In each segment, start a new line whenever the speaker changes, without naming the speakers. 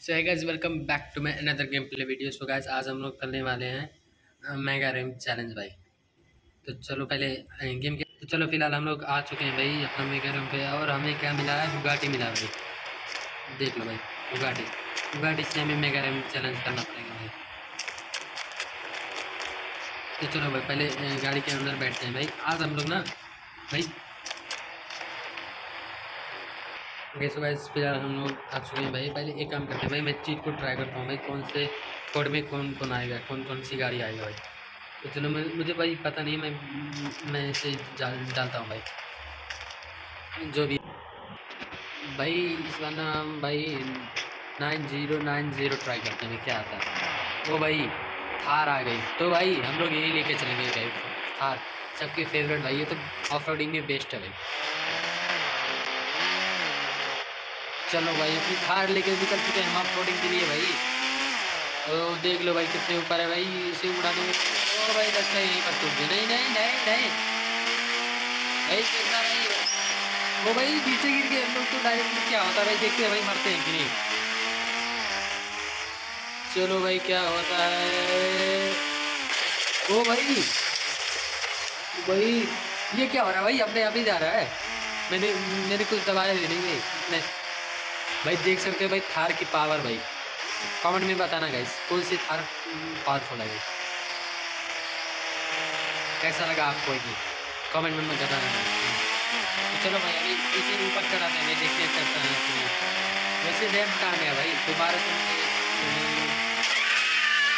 सो है guys welcome back to my another game play video so guys आज हम लोग करने वाले हैं मेगा रैम चैलेंज भाई। तो चलो पहले गेम के तो चलो फ़िलहाल हम लोग आ चुके हैं भाई। अपना मेगा रैम पे और हमें क्या मिला है? बुगाटी मिला भाई। देख लो भाई बुगाटी बुगाटी से हमें मेगा रैम चैलेंज करना पड़ेगा भाई। तो चलो भाई, पहले गाड़ी के अंदर बैठते हैं भाई। आज हम लोग ना, भाई ओके सो गाइस फ़िलहाल हम लोग आ चुके हैं भाई। पहले एक काम करते हैं भाई, मैं चीट को ट्राई करता हूँ भाई। कौन से कोड में कौन कौन आएगा, कौन कौन सी गाड़ी आएगा भाई? तो चलो, मैं, मुझे भाई पता नहीं, मैं मैं इसे डालता हूँ भाई। जो भी भाई, इस बार ना भाई nine zero nine zero try करते हैं क्या आता है? वो भाई, थार आ गई। तो भाई, हम लोग यही लेके चलेंगे भाई। थार, सबके फेवरेट भाई, ये तो ऑफ़ रोडिंग में बेस्ट है भाई। चलो भाई अपनी थार लेके निकल चुके हैं हम फ्लोटिंग के लिए भाई। तो देख लो भाई कितने ऊपर है भाई, इसे उड़ा दो। ओ भाई, लगता है यहीं पर टूट गया नहीं नहीं नहीं नहीं। भाई, देखना भाई। वो भाई नीचे गिर गए। हम लोग तो डायरेक्ट क्या होता है भाई, देखते हैं भाई, मरते हैं कि नहीं। चलो भाई, क्या होता है? ओ भाई भाई, ये क्या हो रहा है भाई? अपने आप ही जा रहा है। मैंने मैंने कुछ दबाया नहीं भाई। भाई देख सकते हो भाई थार की पावर भाई। कमेंट में बताना गाइस कौन सी थार पावरफुल है भाई कैसा लगा आपको ये? कमेंट में बताना तो चलो भाई, अभी इसे ऊपर हैं देखते हैं चलता है वैसे रैम कहाँ गया भाई? दोबारा से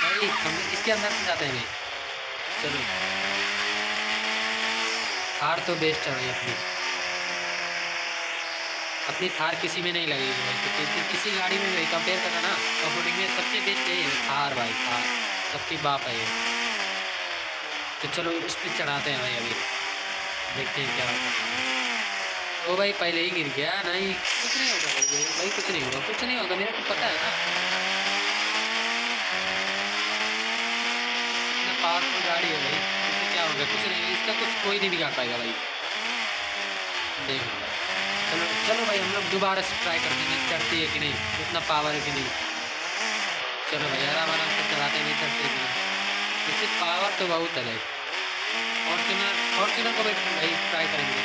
भाई, हम इसके अंदर से जाते हैं भाई। चलो। थार तो बेस्ट है भाई अपनी। अपनी थार किसी में नहीं लगेगी भाई क्योंकि किसी गाड़ी में भाई कंपेयर करा ना ऑफरोडिंग में सबसे बेस्ट है, थार भाई, थार। सबकी बाप है ये। तो चलो इस पर चढ़ाते हैं भाई अभी। देखते हैं क्या होता वो भाई, पहले ही गिर गया, नहीं, कुछ नहीं होगा भाई भाई कुछ नहीं होगा, कुछ नहीं होगा, मेरे को पता है ना। पावरफुल गाड़ी है भाई, इससे क्या होगा, कुछ नहीं इसका कुछ कोई नहीं बिगाड़ पाएगा भाई। देखो चलो चलो भाई, हम लोग दोबारा से ट्राई करते हैं चढ़ती है कि नहीं उतना पावर है कि नहीं। चलो भाई, आराम आराम से चलाते नहीं चढ़ते कि नहीं। इससे पावर तो बहुत है फॉर्चुनर फॉर्चुनर को भाई ट्राई करेंगे।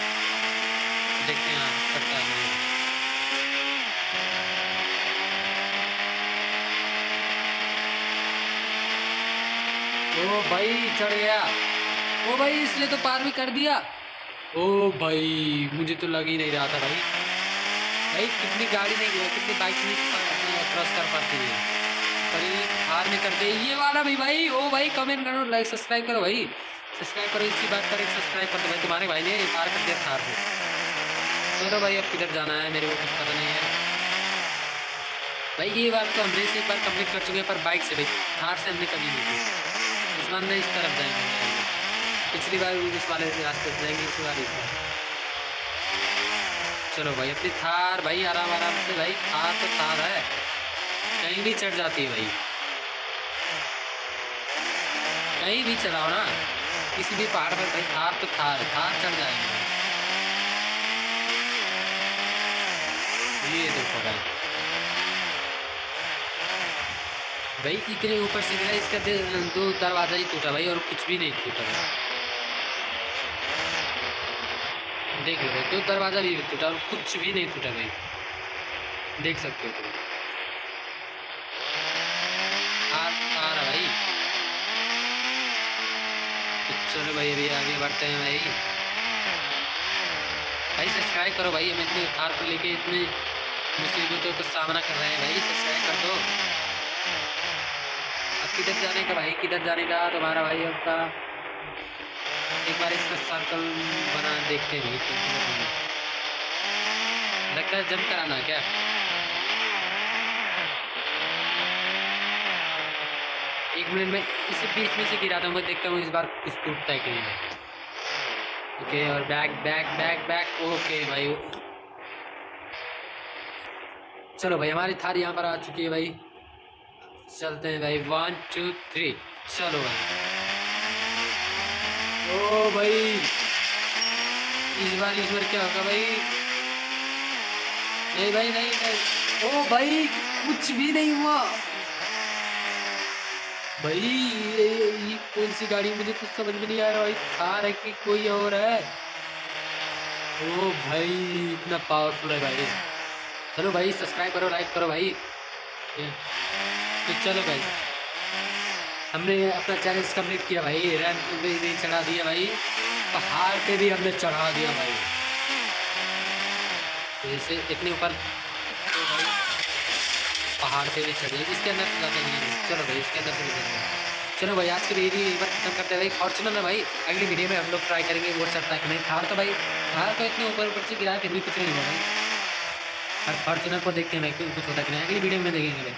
देखते हैं चढ़ता है ओ भाई, चढ़ गया। ओ भाई, इसलिए तो पार भी कर दिया। ओ भाई, मुझे तो लग ही नहीं रहा था भाई। भाई, कितनी गाड़ी नहीं गया कितनी बाइक नहीं क्रॉस कर पाती है पर हार नहीं करते ये वाला भी भाई, ओ भाई कमेंट करो लाइक सब्सक्राइब करो भाई। सब्सक्राइब करो, इसी बात करें सब्सक्राइब कर दो भाई। तुम्हारे भाई ने हार कर दिया से चलो भाई, अब किधर जाना है? मेरे को कुछ पता नहीं है। भाई, ये बार तो हमने से एक बार कंप्लीट कर चुके हैं, पर बाइक से भाई थार से हमने कभी नहीं की। इस बार मैं इस तरफ़ जाएँगे। पिछली बार भी इस वाले से रास्ते से जाएँगे, इस बार इस चलो भाई, अपनी थार भाई, आराम आराम से भाई, थार तो थार है। कहीं भी चढ़ जाती है भाई। कहीं भी चलाओ ना, किसी भी पहाड़ पर भाई, थार तो थार थार चढ़ जाएँगे। ये देखो भाई। भाई, इतने ऊपर से गिरा इसका दो दरवाज़ा ही टूटा भाई, और कुछ भी नहीं टूटा भाई। देख लो भाई दो दरवाज़ा भी टूटा और कुछ भी नहीं टूटा भाई। देख सकते हो तुम। आ रहा भाई। तो चलो भाई, अभी आगे बढ़ते हैं भाई। भाई सब्सक्राइब करो भाई, हम इतने कार को लेके इतने मुसीबतों का सामना कर रहे हैं भाई सब्सक्राइब कर दो। अब किधर जाने का भाई, किधर जाने का? तुम्हारा भाई आपका एक बार इसका सर्कल देखते हैं लगता है जम कराना क्या? एक मिनट में इसे बीच में से गिराता हूँ मैं देखता हूँ इस बार कुछ टूटता है कि नहीं। ओके, और back back back back okay भाई। चलो भाई, हमारी थार यहाँ पर आ चुकी है भाई। चलते हैं भाई वन टू थ्री चलो भाई। ओ भाई। इस बार इस बार क्या होगा भाई? नहीं भाई नहीं नहीं। ओ भाई कुछ भी नहीं हुआ। भाई ये, ये कौन सी गाड़ी? मुझे कुछ समझ में नहीं आ रहा भाई। थार है कि कोई और है? ओ भाई इतना पावरफुल है भाई। चलो भाई सब्सक्राइब करो लाइक करो भाई। तो चलो भाई। हमने अपना चैलेंज कंप्लीट किया भाई। भी नहीं चढ़ा दिया भाई। पहाड़ पे भी हमने चढ़ा दिया भाई। जैसे इतने ऊपर तो भाई, पहाड़ पे भी चढ़े। इसके अंदर से जाते नहीं है। चलो भाई, इसके अंदर भी चढ़ेंगे चलो भाई, आज की वीडियो एक बार खत्म करते हैं भाई। फॉर्चुनर में भाई, अगली वीडियो में हम लोग ट्राई करेंगे वो चढ़ता है कि नहीं थार तो भाई थार तो इतने ऊपर ऊपर से गिरा फिर भी कुछ नहीं हुआ भाई। और फॉर्चुनर को देखते हैं भाई कुछ होता है कि नहीं। अगली वीडियो में देखेंगे भाई।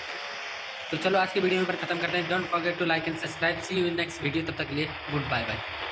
तो चलो आज की वीडियो में खत्म करते हैं। Don't forget to like and subscribe see you in next video तब तक के लिए गुड बाय बाय